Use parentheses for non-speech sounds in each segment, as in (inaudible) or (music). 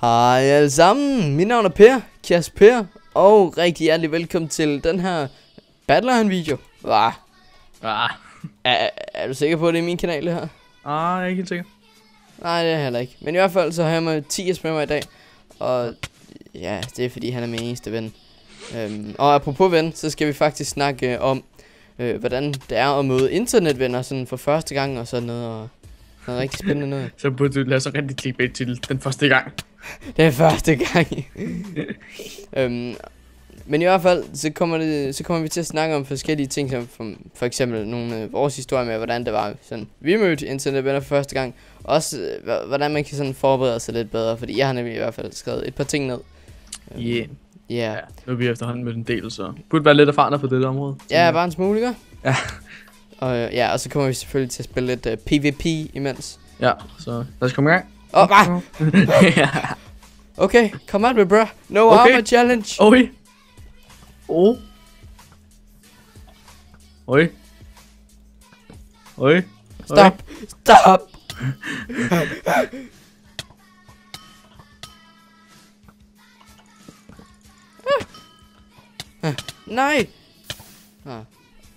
Hej alle sammen, mit navn er Per, Kjærs Per, og rigtig hjertelig velkommen til den her Battlehan video. Hva? Ah, Er, er du sikker på, at det er min kanal det her? ah, jeg er ikke helt sikker. Nej, det er jeg heller ikke. Men i hvert fald så har jeg med 10 med mig i dag, og ja, det er fordi han er min eneste ven. Øhm, og apropos ven, så skal vi faktisk snakke om, øh, hvordan det er at møde internetvenner sådan for første gang og sådan noget, og noget rigtig spændende noget. Så burde du lave så rigtig clickbait til den første gang. Det er første gang. øhm, men i hvert fald, så kommer, det, så kommer vi til at snakke om forskellige ting, som for, for eksempel nogle af vores historier med, hvordan det var, sådan, vi mødte internetvenner for første gang. Også, øh, hvordan man kan sådan forberede sig lidt bedre, fordi jeg har nemlig i hvert fald skrevet et par ting ned. Øhm, Yeah. Ja, Ja, nu er vi efterhånden med en del, så burde være lidt erfarne på dette område. ja bare en smule, ikke? Ja. Og, øh, ja, og så kommer vi selvfølgelig til at spille lidt uh, PvP imens. Ja, så lad os komme i gang. Åh, oh, (laughs) ja. okay, come on, bro. No Okay. armor challenge. Oj. Oh. Oj. Oj. Stop, stop. (laughs) Ah, Nej. Ah.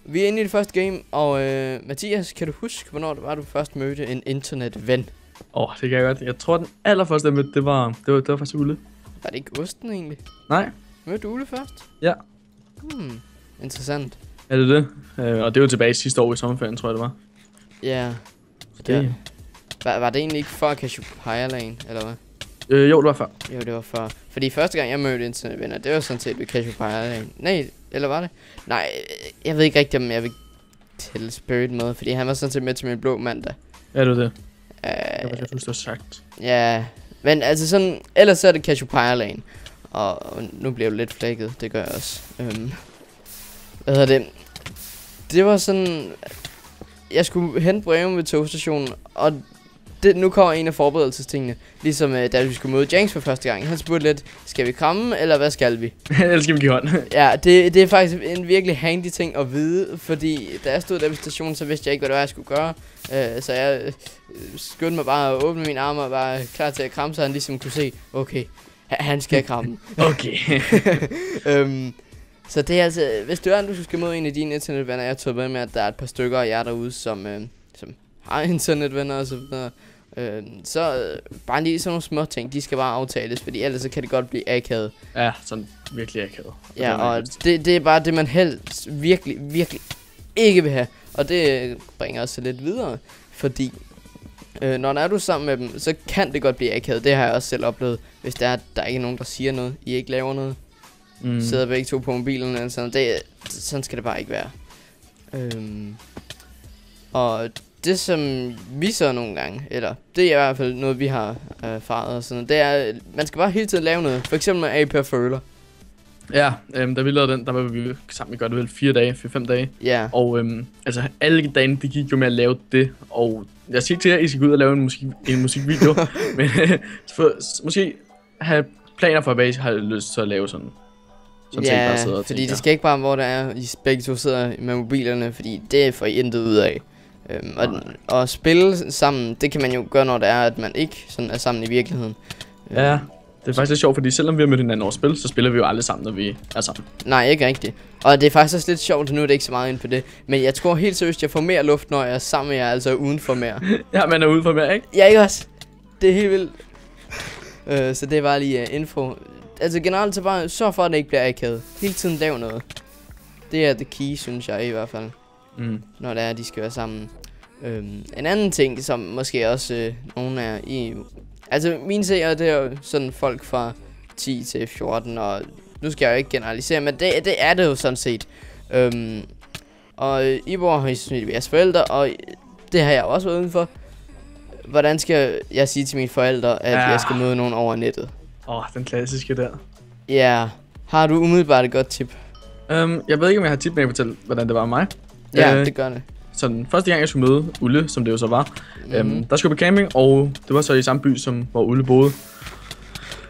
Vi er inde i det første game, og øh, Mathias, kan du huske, hvornår det var, du først mødte en internetven? Åh, oh, det kan jeg godt. Jeg tror, den allerførste, jeg mødte, det var, det var, det var faktisk Ulle. Var det ikke Osten egentlig? Nej, Mødte Ulle først? Ja. Hmm, interessant. er det det? Øh, og det var tilbage i sidste år i sommerferien, tror jeg, det var. Ja. Ja. det, Var, var det egentlig ikke for Cassiopeia Lane, eller hvad? øh, jo, det var før. Jo, det var for... Fordi første gang, jeg mødte internetvenner, det var sådan set ved Cassiopeia Lane. Nej, eller var det? Nej, jeg ved ikke rigtig, om jeg vil tælle Spirit med, fordi han var sådan set med til min blå mandag. Det var det. Uh, Jeg var huske, du har sagt. ja, men altså sådan... Ellers så er det Cassiopeia Lane. Og, og nu bliver jeg lidt flækket, det gør jeg også. Um, hvad hedder det? Det var sådan... Jeg skulle hente breven ved togstationen, og det, nu kommer en af forberedelsestingene. Ligesom uh, da vi skulle møde James for første gang. Han spurgte lidt, skal vi kramme, eller hvad skal vi? (laughs) Ellers skal vi give hånd. (laughs) Ja, det, det er faktisk en virkelig handy ting at vide, fordi da jeg stod der ved stationen, så vidste jeg ikke, hvad det var, jeg skulle gøre. Uh, så jeg øh, skyndte mig bare at åbne mine arme og var klar til at kramme, så han ligesom kunne se, okay, ha- han skal (laughs) kramme. Okay. um, så det er altså, hvis du er, du skal møde en af dine internetvenner, jeg tror med, med, at der er et par stykker af jer derude, som, øh, som har internetvenner og så videre. Øh, så øh, bare lige sådan nogle små ting, de skal bare aftales, fordi ellers så kan det godt blive akavet. ja, sådan virkelig akavet. Ja, og det, det er bare det, man helst virkelig, virkelig ikke vil have. Og det bringer os så lidt videre, fordi øh, når der er du sammen med dem, så kan det godt blive akavet. Det har jeg også selv oplevet, hvis der er, der ikke er nogen, der siger noget, I ikke laver noget. Mm. Sidder begge to på mobilen eller sådan det, Sådan skal det bare ikke være. Øhm, og det som vi så nogle gange, eller det er i hvert fald noget vi har erfaret og sådan noget, det er, man skal bare hele tiden lave noget. For eksempel med AP Føler. Ja, øhm, da vi lavede den, der var vi sammen, vi gør det vel fire dage, fire-fem dage. Ja. Og øhm, altså, alle dagene, det gik jo med at lave det. Og jeg siger til jer, at I skal gå ud og lave en, musik, en musikvideo. (laughs) men (laughs) for, måske have planer for, hvad I har lyst til at lave sådan. Sådan Ja, og fordi tænke. det skal ikke bare, hvor der er, I begge to sidder med mobilerne, fordi det får I intet ud af. Øhm, og, og spille sammen, det kan man jo gøre, når det er, at man ikke sådan er sammen i virkeligheden. Øhm, Ja, det er faktisk lidt sjovt, fordi selvom vi har mødt hinanden over spil, så spiller vi jo aldrig sammen, når vi er sammen. Nej, ikke rigtigt. Og det er faktisk også lidt sjovt, nu er det ikke så meget ind på det. Men jeg tror helt seriøst, jeg får mere luft, når jeg er sammen med jer, altså uden for mere. (laughs) Ja, man er ude for mere, ikke? ja, ikke også? Det er helt vildt. øh, så det er bare lige uh, info. Altså generelt så bare sørg for, at det ikke bliver akavet. Hele tiden lav noget. Det er the key, synes jeg i hvert fald. Mm. når det er, de skal være sammen. Øhm, en anden ting, som måske også øh, nogle er i... Altså, mine seere, det er jo sådan folk fra 10 til 14, og nu skal jeg jo ikke generalisere, men det, det er det jo sådan set. Øhm, og øh, I bor hos jeres forældre, og det har jeg også været udenfor. Hvordan skal jeg sige til mine forældre, at Ja. jeg skal møde nogen over nettet? Åh, oh, den klassiske der. Ja, har du umiddelbart et godt tip? Um, jeg ved ikke, om jeg har tip med at fortælle, hvordan det var med mig. Ja, Øh, det gør det. Så den første gang, jeg skulle møde Ulle, som det jo så var, Mhm. Øhm, der skulle vi på camping, og det var så i samme by, som hvor Ulle boede.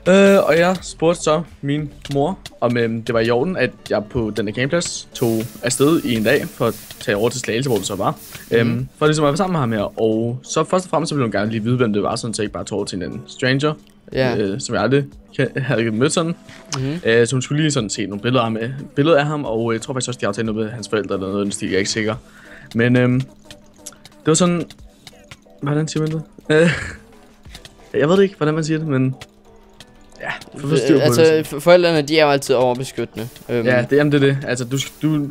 Øh, og jeg spurgte så min mor, om øhm, det var i orden, at jeg på den her campingplads tog afsted i en dag for at tage over til Slagelse, hvor det så var. Mm. Øhm, for ligesom at være sammen med ham her. Og så først og fremmest så ville hun gerne lige vide, hvem det var, sådan så jeg ikke bare tog over til en stranger. Ja. øh, som jeg aldrig ke- havde mødt sådan. Mhm. Øh, så hun skulle lige sådan se nogle billeder af, ham, øh, billeder af ham, og øh, jeg tror faktisk også, de aftalte noget med hans forældre eller noget i den stil, jeg er ikke sikker. Men øhm, det var sådan... Hvordan siger man det? Øh, (laughs) jeg ved det ikke, hvordan man siger det, men... Ja, for styr på altså, det. for- forældrene, de er jo altid overbeskyttende. Øhm, Ja, det, jamen, det er det. Altså, du, du, du,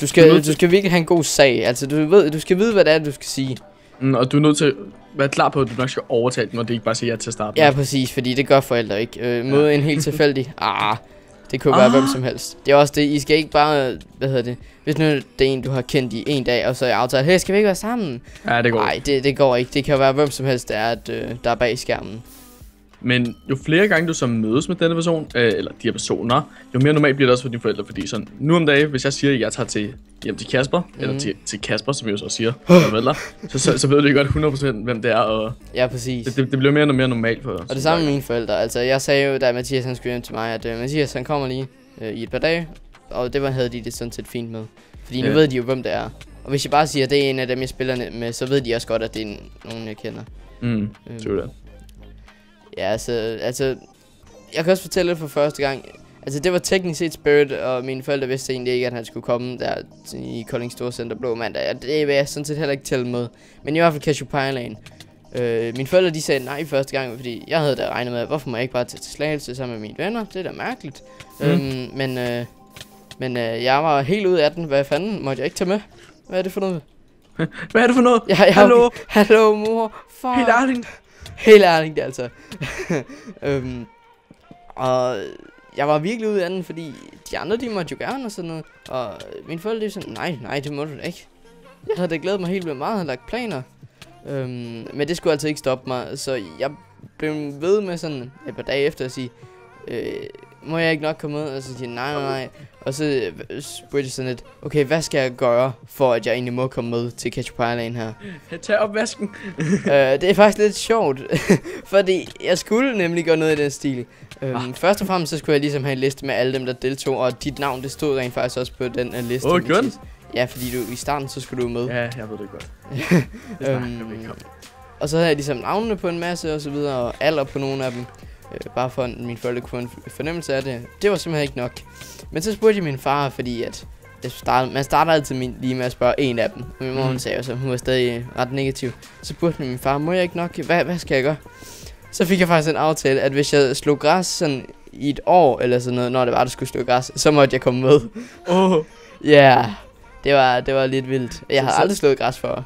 du skal, nødt du skal virkelig have en god sag. Altså, du, ved, du skal vide, hvad det er, du skal sige. Mm, og du er nødt til at være klar på, at du nok skal overtale dem, og det ikke bare siger ja til at starte. Ja, præcis, fordi det gør forældre ikke. Øh, møde en helt (laughs) tilfældig. Ah, det kunne være Ah. hvem som helst. Det er også det, I skal ikke bare, hvad hedder det, hvis nu det er en, du har kendt i en dag, og så er aftalt, hey, skal vi ikke være sammen? ja, det går. Nej, det, det går ikke. Det kan være hvem som helst, der er, at, øh, der er bag skærmen. Men jo flere gange du så mødes med denne person, øh, eller de her personer, jo mere normalt bliver det også for dine forældre, fordi sådan, nu om dagen, hvis jeg siger, at jeg tager til, hjem til Kasper, mm. eller til, til Kasper, som jeg jo så siger, forældre, så, så, så ved du godt 100% hvem det er, og Ja, præcis. det, det, det bliver mere og mere normalt for Og det samme med mine forældre. Altså, jeg sagde jo, da Mathias han skulle hjem til mig, at uh, Mathias han kommer lige uh, i et par dage. Og det var, havde de det sådan set fint med. Fordi nu Ja. ved de jo, hvem det er. Og hvis jeg bare siger, at det er en af dem, jeg spiller med, så ved de også godt, at det er en- nogen, jeg kender. Mm, Øhm, that. Ja, altså, altså... Jeg kan også fortælle det for første gang. Altså, det var teknisk set Spirit, og mine forældre vidste egentlig ikke, at han skulle komme der i Kolding Storcenter Blå Mandag. Og det vil jeg sådan set heller ikke tælle med. Men i hvert fald Cassiopeia Lane. Øh, mine forældre de sagde nej første gang, fordi jeg havde da regnet med, hvorfor må jeg ikke bare tage til Slagelse sammen med mine venner? Det er da mærkeligt. Mm. Øhm, men øh, men øh, jeg var helt ude af den. Hvad fanden måtte jeg ikke tage med? Hvad er det for noget? (laughs) Hvad er det for noget? Jeg, jeg, Hallo? (laughs) Hallo, mor. Far. Helt ærligt. Helt ærligt, altså. (laughs) øhm, og jeg var virkelig ude af den, fordi de andre, de måtte jo gerne og sådan noget. Og mine forældre, de sådan, nej, nej, det må du da ikke. Jeg havde da glædet mig helt vildt meget, havde lagt planer. Øhm, men det skulle altså ikke stoppe mig, så jeg blev ved med sådan et par dage efter at sige, øh, må jeg ikke nok komme med? Og så siger nej, nej, nej. Og så øh, spurgte jeg sådan lidt, okay, hvad skal jeg gøre, for at jeg egentlig må komme med til Catch Lane her? (laughs) Tag opvasken. (laughs) øh, det er faktisk lidt sjovt, (laughs) fordi jeg skulle nemlig gøre noget i den stil. Øhm, Ah. Først og fremmest så skulle jeg ligesom have en liste med alle dem, der deltog, og dit navn, det stod rent faktisk også på den uh, liste. Åh, godt. Mathias. Ja, fordi du i starten, så skulle du med. Ja, jeg ved det godt. det snakker Øhm, vi ikke om. Og så havde jeg ligesom navnene på en masse og så videre, og alder på nogle af dem. Øh, bare for at mine forældre kunne få en fornemmelse af det. Det var simpelthen ikke nok. Men så spurgte jeg min far, fordi at det startede, man starter altid min, lige med at spørge en af dem. Og min mor hun sagde så, hun var stadig ret negativ. Så spurgte min far, må jeg ikke nok? Hvad, hvad skal jeg gøre? Så fik jeg faktisk en aftale, at hvis jeg slog græs sådan i et år, eller sådan noget, når det var, der skulle slå græs, så måtte jeg komme med. Åh, oh, (laughs) Ja, yeah, det var, det var lidt vildt. Jeg har aldrig slået græs før.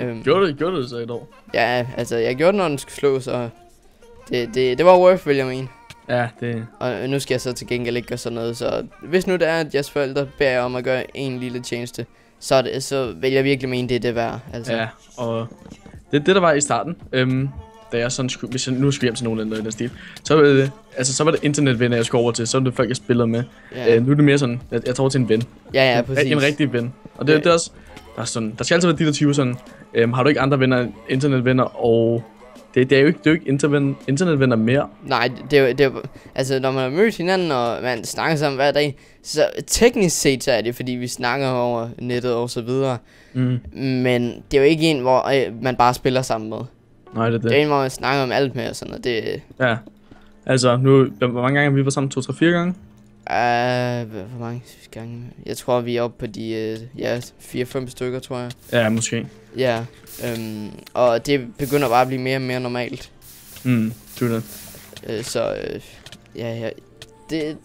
Øhm, gjorde du, gjorde du det så et år? Ja, altså, jeg gjorde det, når den skulle slås, og det, det, det var worth, vil jeg mene. Ja, det... Og nu skal jeg så til gengæld ikke gøre sådan noget, så hvis nu det er, at jeres forældre beder jer om at gøre en lille tjeneste, så, er det, så vil jeg virkelig mene, det er det værd. Altså. Ja, og det, det der var i starten, øhm, da jeg sådan skulle, hvis jeg nu skulle hjem til nogen eller den stil, så var det, altså, så var det internetvenner, jeg skulle over til, så var det folk, jeg spillede med. ja. Øh, nu er det mere sådan, jeg, jeg tager over til en ven. ja, ja, en, præcis. en rigtig ven. Og det, Ja. det er også, der, er sådan, der skal altid være de der typer sådan, øhm, har du ikke andre venner end internetvenner, og det, det er jo ikke, det er jo ikke internet, internetvenner mere. Nej, det er, det er, altså når man har mødt hinanden, og man snakker sammen hver dag, så teknisk set så er det, fordi vi snakker over nettet og så videre. Mm. Men det er jo ikke en, hvor øh, man bare spiller sammen med. Nej, det er Det er det. en, hvor man snakker om alt med og sådan noget. Det, Ja. Altså, nu, hvor mange gange vi været sammen? To, tre, fire gange? Uh, hvor hvor mange gange? Jeg tror, vi er oppe på de uh, ja, 4-5 stykker, tror jeg. Ja, måske. Ja, øhm, og det begynder bare at blive mere og mere normalt. Mm, true that. Uh, så uh, ja, ja, det...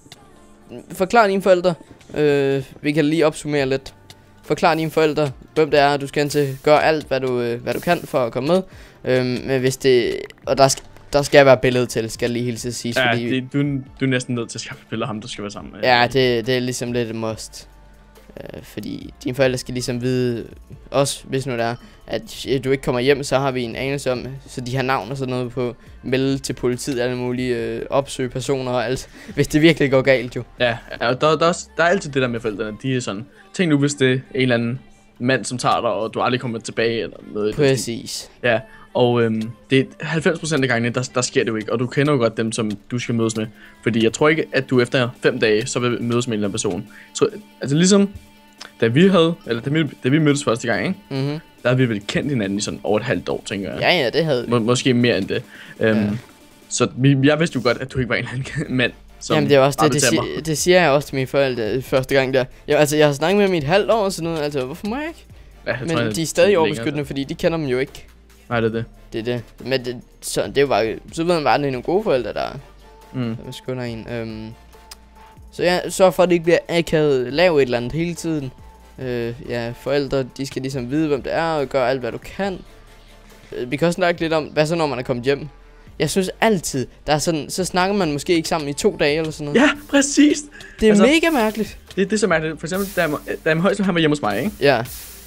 Forklar dine forældre. Uh, vi kan lige opsummere lidt. Forklar dine forældre, hvem det er, du skal til. Gør alt, hvad du, uh, hvad du kan for at komme med. Um, men hvis det... Og der skal, der skal være billede til, skal jeg lige hilse at sige. Ja, fordi, det, du, du er næsten nødt til at skaffe et billede af ham, der skal være sammen med. Ja, det, det er ligesom lidt et must. Øh, fordi dine forældre skal ligesom vide, også hvis nu det er, at du ikke kommer hjem, så har vi en anelse om, så de har navn og sådan noget på, melde til politiet, alle mulige, øh, opsøge personer og alt, hvis det virkelig går galt jo. Ja, ja og der, der, er der er altid det der med forældrene. De er sådan, tænk nu, hvis det er en eller anden mand, som tager dig, og du aldrig kommer tilbage, eller noget. Præcis. Ja, og øhm, det er 90% af gangene, der, der sker det jo ikke, og du kender jo godt dem, som du skal mødes med. Fordi jeg tror ikke, at du efter fem dage, så vil mødes med en eller anden person. Så, altså ligesom, da vi havde, eller da vi, da vi mødtes første gang, ikke? Mhm. der havde vi vel kendt hinanden i sådan over et halvt år, tænker jeg. Ja, ja, det havde vi. Må, måske mere end det. Øhm, Ja. Så jeg vidste jo godt, at du ikke var en eller anden mand, som Jamen det er også det, det, siger, det siger jeg også til mine forældre øh, første gang der. Jeg, altså jeg har snakket med dem i et halvt år og sådan noget, altså hvorfor må jeg ikke? Ja, jeg Men tror, de er stadig overbeskyttende, fordi de kender dem jo ikke. Nej, det er det. Det er det. Men det, så, det er jo bare, så ved man bare, at det er nogle gode forældre, der, Mm. der beskytter en. Øhm, så jeg sørger for, at det ikke bliver akavet, lav et eller andet hele tiden. Øh, ja, forældre, de skal ligesom vide, hvem det er, og gøre alt, hvad du kan. Øh, Vi kan også snakke lidt om, hvad så når man er kommet hjem. Jeg synes altid, der er sådan, så snakker man måske ikke sammen i to dage eller sådan noget. Ja, præcis. det er altså- mega mærkeligt. Det, det er så mærkeligt. For eksempel, da jeg, da jeg højst han var hjemme hos mig, ikke? Ja,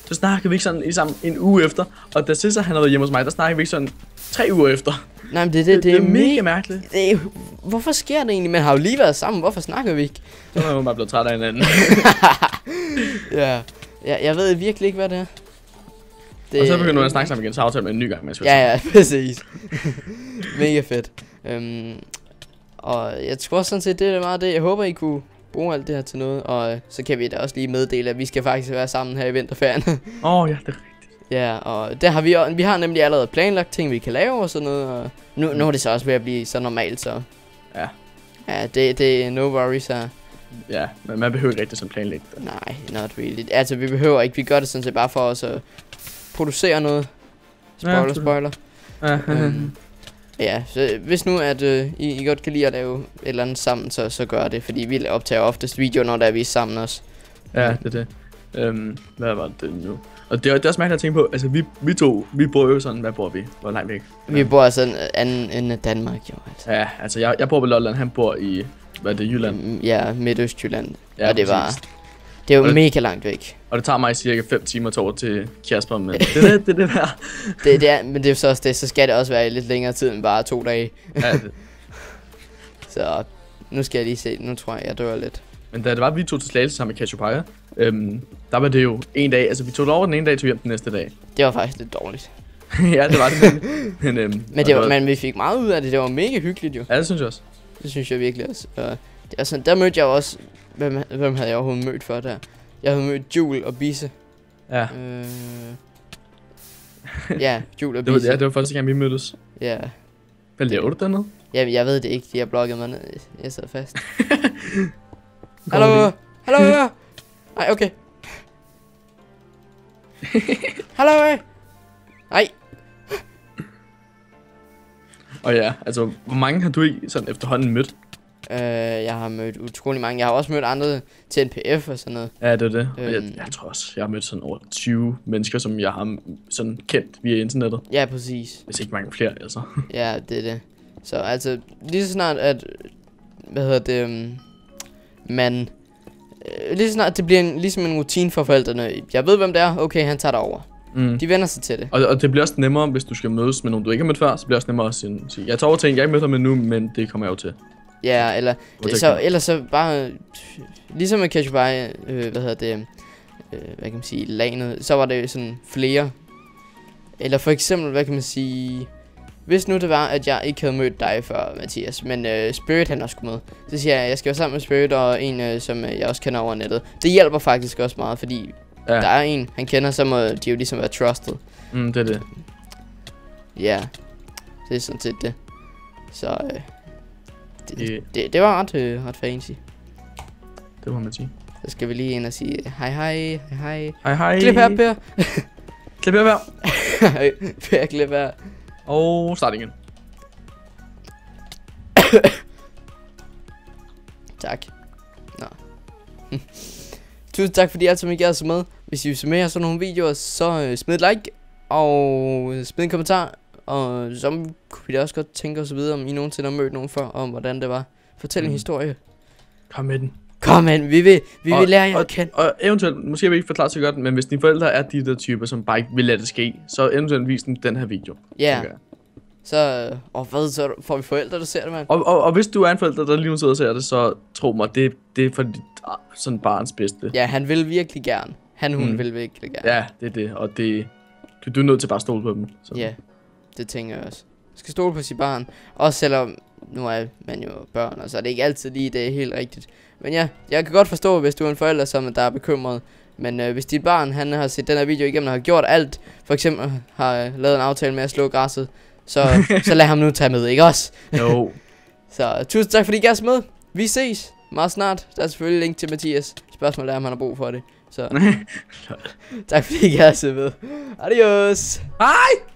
så snakkede vi ikke sådan sammen en uge efter. Og da sidst han havde været hjemme hos mig, der snakkede vi ikke sådan tre uger efter. nej, men det, er det, det, det er mega mærkeligt. Det er, hvorfor sker det egentlig? Man har jo lige været sammen, hvorfor snakker vi ikke? Så er man bare blevet træt af hinanden. (laughs) Ja, ja jeg ved virkelig ikke, hvad det er. Det, og så begynder man at snakke sammen igen, så aftaler man en ny gang, mens vi er Ja, ja, (laughs) præcis. (laughs) Mega fedt. Øhm, og jeg tror sådan set, det er meget det. Jeg håber, I kunne bruge alt det her til noget. Og øh, så kan vi da også lige meddele, at vi skal faktisk være sammen her i vinterferien. (laughs) Åh, oh, ja, det er rigtigt. ja, og det har vi også, Vi har nemlig allerede planlagt ting, vi kan lave og sådan noget. Og nu, nu er det så også ved at blive så normalt, så... Ja. Ja, det, det er no worries her. Ja, men man behøver ikke rigtig sådan planlægge det. Nej, not really. Altså, vi behøver ikke. Vi gør det sådan set bare for os at producere noget. Spoiler, Ja, spoiler. Ja, Øhm, ja, så hvis nu at øh, I, I godt kan lide at lave et eller andet sammen, så, så gør det. Fordi vi optager oftest videoer, når der er vi sammen også. ja, det er det. Øhm, hvad var det nu? Og det er, det er også mærkeligt at tænke på, altså vi, vi to, vi bor jo sådan, hvad bor vi? Hvor langt væk? Vi bor altså en anden end Danmark, jo. Altså. Ja, altså jeg, jeg bor på Lolland, han bor i, hvad er det, Jylland? Mm, Ja, Midtøstjylland. Ja, og det var. Det er jo Og det- mega langt væk. Og det tager mig cirka 5 timer til over til Kasper, men (laughs) det er det, det, er det. Det, det er, men det er så også det, så skal det også være i lidt længere tid end bare to dage. Ja, det. (laughs) Så nu skal jeg lige se, nu tror jeg, jeg dør lidt. Men da det var, at vi tog til Slagelse sammen med Cassiopeia, øhm, der var det jo en dag, altså vi tog over den ene dag, tog hjem den næste dag. Det var faktisk lidt dårligt. (laughs) ja, det var det. Men, men, øhm, Men, det var, men vi fik meget ud af det, det var mega hyggeligt jo. Ja, det synes jeg også. Det synes jeg virkelig også. Og det er sådan, der mødte jeg også, hvem, hvem havde jeg overhovedet mødt før der? Jeg havde mødt Jul og Bisse. Ja. Øh, ja, Jul og (laughs) Det var, Bisse. ja, det var første gang, vi mødtes. ja. Hvad laver du dernede? Jamen, jeg ved det ikke. De har blokket mig ned. Jeg sidder fast. (laughs) Hallo? Hallo? Nej, okay. Hallo? Nej. Og ja, altså, hvor mange har du ikke sådan efterhånden mødt? Øh, jeg har mødt utrolig mange. Jeg har også mødt andre til NPF og sådan noget. Ja, det er det. Og jeg, Øhm. jeg tror også, jeg har mødt sådan over 20 mennesker, som jeg har sådan kendt via internettet. Ja, præcis. Hvis ikke mange flere, altså. (laughs) Ja, det er det. Så altså, lige så snart at, hvad hedder det, um, man, øh, lige så snart det bliver en, ligesom en rutine for forældrene. Jeg ved, hvem det er. Okay, han tager det over. Mm. De vender sig til det. Og, og det bliver også nemmere, hvis du skal mødes med nogen, du ikke har mødt før, så bliver det også nemmere at sige, jeg tager over til en, jeg ikke mødt ham med nu, men det kommer jeg jo til. Ja, eller, Hvor så, ellers så bare, ligesom med Cashew øh, hvad hedder det, øh, hvad kan man sige, lanet, så var det sådan flere. Eller for eksempel, hvad kan man sige, hvis nu det var, at jeg ikke havde mødt dig før, Mathias, men øh, Spirit han også skulle med, så siger jeg, jeg skal være sammen med Spirit og en, øh, som øh, jeg også kender over nettet. Det hjælper faktisk også meget, fordi ja. der er en, han kender, så må de jo ligesom være trusted. mm, det er det. Ja, det er sådan set det. Så øh, det, Det- det, det var ret, øh, ret fancy. Det må man sige. Så skal vi lige ind og sige hej hej, hej hej. Hej hej. Klip her, Per. (laughs) Klip her, hver. (laughs) per, klip her. Og start igen. (coughs) Tak. Nå. (laughs) Tusind tak, fordi I altid gad så med. Hvis I vil se mere sådan nogle videoer, så øh, smid et like. Og øh, smid en kommentar. Og så kunne vi da også godt tænke os videre, om I nogensinde har mødt nogen før, om hvordan det var. Fortæl en Mm. historie. Kom med den. Kom ind, vi vil, vi Og- vil lære jer at kende. Og eventuelt, måske har vi ikke forklaret så godt, men hvis dine forældre er de der typer, som bare ikke vil lade det ske, så eventuelt vis dem den her video. Ja, jeg. så, og hvad, så får vi forældre, der ser det, mand? Og, og, og hvis du er en forælder, der lige nu sidder og ser det, så tro mig, det, det er for dit ah, sådan barns bedste. Ja, han vil virkelig gerne. Han, hun Mm. vil virkelig gerne. Ja, det er det, og det, du, du er nødt til bare at stole på dem. Så. Ja, det tænker jeg også. Man skal stole på sit barn. Også selvom, nu er man jo børn, og så er det ikke altid lige det er helt rigtigt. Men ja, jeg kan godt forstå, hvis du er en forælder, som der er bekymret. Men øh, hvis dit barn, han har set den her video igennem og har gjort alt, for eksempel har øh, lavet en aftale med at slå græsset, Så, (laughs) så lad ham nu tage med, ikke også? Jo. (laughs) Så tusind tak fordi I os med. Vi ses meget snart. Der er selvfølgelig link til Mathias. Spørgsmålet er, om han har brug for det. Så (laughs) tak fordi I os med. Adios. Hej!